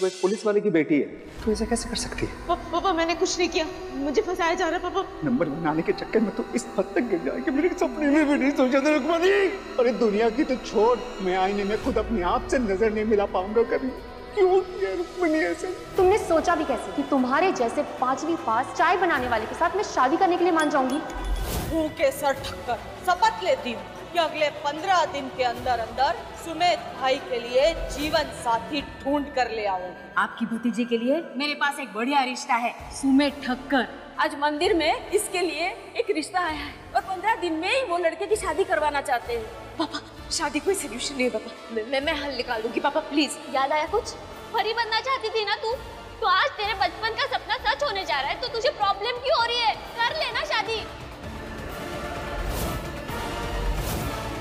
वो एक पुलिस वाले की बेटी है। तो ऐसा कैसे कर सकती है? पापा पापा मैंने कुछ नहीं किया। मुझे फंसाया जा रहा है पापा नंबर बनाने के चक्कर में तो इस हद तक गिर जाए कि मेरे सपने में भी नहीं सोचा था रुकमणी। अरे दुनिया की तो छोड़ मैं आईने में खुद अपने आप से नज़र नहीं मिला पाऊँगा कभी। क्यों किया रुकमणी ऐसे? तुमने सोचा भी कैसे कि तुम्हारे जैसे पांचवी पास चाय बनाने वाले के साथ मैं शादी करने के लिए मान जाऊँगी? मुँह के सर ठक्कर। शपथ लेती हूँ कि अगले पंद्रह दिन के अंदर अंदर सुमेध भाई के लिए जीवन साथी ढूंढ कर ले आऊँगी। आपकी भतीजे के लिए? मेरे पास एक बढ़िया रिश्ता है। सुमे ठक्कर। आज मंदिर में इसके लिए एक रिश्ता आया है और पंद्रह दिन में ही वो लड़के की शादी करवाना चाहते हैं। पापा शादी कोई सोल्यूशन नहीं है पापा। मैं मैं, मैं हल निकाल दूँगी पापा प्लीज़ याद आया कुछ? परी बनना चाहती थी ना तू? तो आज तेरे बचपन का सपना सच होने जा रहा है तो तुझे